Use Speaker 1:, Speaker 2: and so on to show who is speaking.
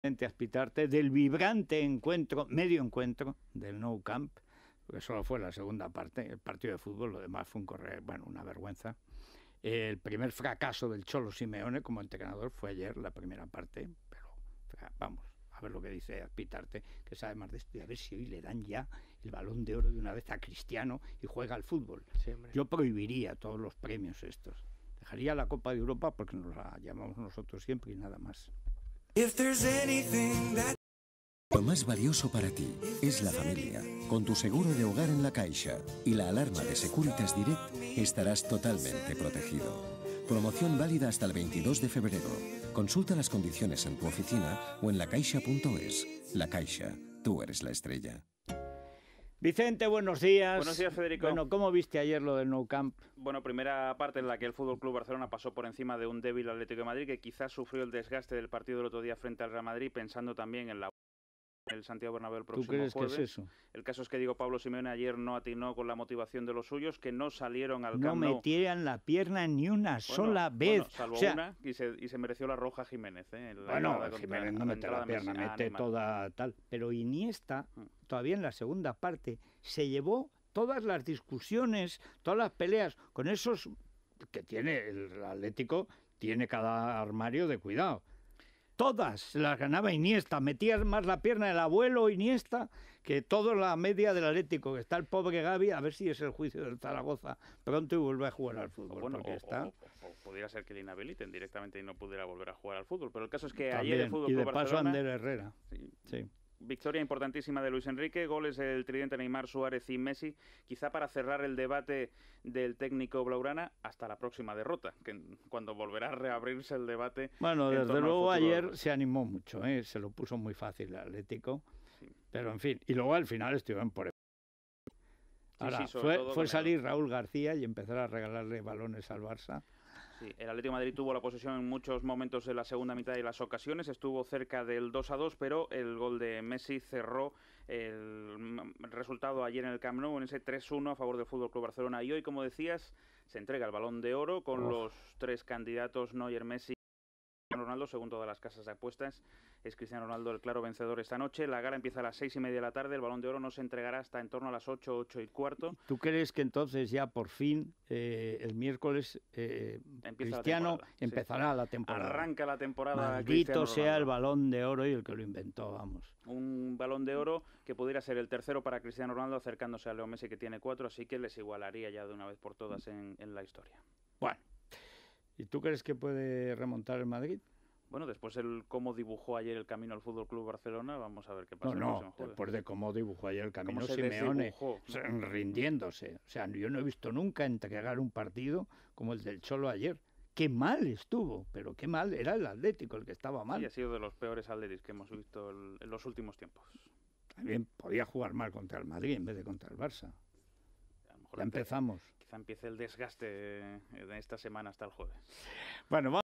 Speaker 1: Aspitarte del vibrante encuentro, medio encuentro del No Camp, porque solo fue la segunda parte, el partido de fútbol, lo demás fue un correr, bueno, una vergüenza. El primer fracaso del Cholo Simeone como entrenador fue ayer, la primera parte, pero vamos, a ver lo que dice Aspitarte, que sabe más de esto, y a ver si hoy le dan ya el balón de oro de una vez a Cristiano y juega al fútbol. Yo prohibiría todos los premios estos. Dejaría la Copa de Europa porque nos la llamamos nosotros siempre y nada más.
Speaker 2: Lo más valioso para ti es la familia. Con tu seguro de hogar en la Caixa y la alarma de Securitas Direct estarás totalmente protegido. Promoción válida hasta el 22 de febrero. Consulta las condiciones en tu oficina o en lacaixa.es. La Caixa, tú eres la estrella.
Speaker 1: Vicente, buenos días.
Speaker 3: Buenos días, Federico.
Speaker 1: Bueno, ¿cómo viste ayer lo del Nou Camp?
Speaker 3: Bueno, primera parte en la que el Fútbol Club Barcelona pasó por encima de un débil Atlético de Madrid que quizás sufrió el desgaste del partido del otro día frente al Real Madrid, pensando también en la el Santiago Bernabéu el próximo
Speaker 1: ¿Tú crees
Speaker 3: jueves.
Speaker 1: que es eso?
Speaker 3: El caso es que digo Pablo Simeone ayer no atinó con la motivación de los suyos, que no salieron al
Speaker 1: No
Speaker 3: Camp Nou.
Speaker 1: metieran la pierna ni una
Speaker 3: Bueno,
Speaker 1: sola
Speaker 3: bueno,
Speaker 1: vez.
Speaker 3: salvo
Speaker 1: O sea,
Speaker 3: una y se, y se mereció la roja Jiménez. ¿eh? La
Speaker 1: Bueno, Jiménez no mete la pierna,
Speaker 3: Messi.
Speaker 1: Mete toda tal. Pero Iniesta,
Speaker 3: Mm.
Speaker 1: todavía en la segunda parte, se llevó todas las discusiones, todas las peleas con esos que tiene el Atlético, tiene cada armario de cuidado. Todas las ganaba Iniesta, metía más la pierna del abuelo Iniesta que toda la media del Atlético, que está el pobre Gaby, a ver si es el juicio del Zaragoza pronto y vuelve a jugar al fútbol,
Speaker 3: O bueno,
Speaker 1: porque
Speaker 3: o-
Speaker 1: está...
Speaker 3: o- o- o pudiera ser que le inhabiliten directamente y no pudiera volver a jugar al fútbol. Pero el caso es que ayer el Fútbol
Speaker 1: y de
Speaker 3: Club
Speaker 1: paso
Speaker 3: Barcelona...
Speaker 1: Ander Herrera.
Speaker 3: Sí,
Speaker 1: Sí.
Speaker 3: Victoria importantísima de Luis Enrique, goles del tridente Neymar, Suárez y Messi, quizá para cerrar el debate del técnico Blaurana hasta la próxima derrota, que cuando volverá a reabrirse el debate.
Speaker 1: Bueno,
Speaker 3: en
Speaker 1: desde luego ayer se animó mucho, ¿eh? se lo puso muy fácil el Atlético,
Speaker 3: Sí.
Speaker 1: pero en fin, y luego al final estuvieron por... Ahora,
Speaker 3: sí, sobre
Speaker 1: fue, salir Raúl García y empezar a regalarle balones al Barça.
Speaker 3: Sí, el Atlético de Madrid tuvo la posesión en muchos momentos de la segunda mitad de las ocasiones, estuvo cerca del 2 a 2, pero el gol de Messi cerró el resultado ayer en el Camp Nou en ese 3-1 a favor del Fútbol Club Barcelona y hoy, como decías, se entrega el Balón de Oro con los tres candidatos Neuer, Messi y Cristiano Ronaldo, según todas las casas de apuestas. Es Cristiano Ronaldo el claro vencedor esta noche. La gala empieza a las seis y media de la tarde. El Balón de Oro no se entregará hasta en torno a las 8, 8 y cuarto.
Speaker 1: ¿Tú crees que entonces ya por fin eh, el miércoles eh,
Speaker 3: la
Speaker 1: Cristiano
Speaker 3: sí.
Speaker 1: empezará la temporada?
Speaker 3: Arranca la temporada.
Speaker 1: Maldito sea el balón de oro y el que lo inventó, vamos.
Speaker 3: un balón de oro que pudiera ser el tercero para Cristiano Ronaldo acercándose a Leo Messi que tiene cuatro, así que les igualaría ya de una vez por todas en, en la historia.
Speaker 1: Bueno, ¿y tú crees que puede remontar el Madrid?
Speaker 3: Bueno, después el cómo dibujó ayer el camino al Fútbol Club Barcelona, vamos a ver qué pasa
Speaker 1: No, no, después de cómo dibujó ayer el camino Simeone, rindiéndose. O sea, yo no he visto nunca entregar un partido como el del Cholo ayer. Qué mal estuvo, pero qué mal. Era el Atlético el que estaba mal.
Speaker 3: Sí, ha sido de los peores Atletis que hemos visto el- en los últimos tiempos.
Speaker 1: También podía jugar mal contra el Madrid en vez de contra el Barça.
Speaker 3: A lo mejor
Speaker 1: Ya
Speaker 3: empe-
Speaker 1: empezamos.
Speaker 3: Quizá empiece el desgaste de esta semana hasta el jueves.
Speaker 1: Bueno, vamos.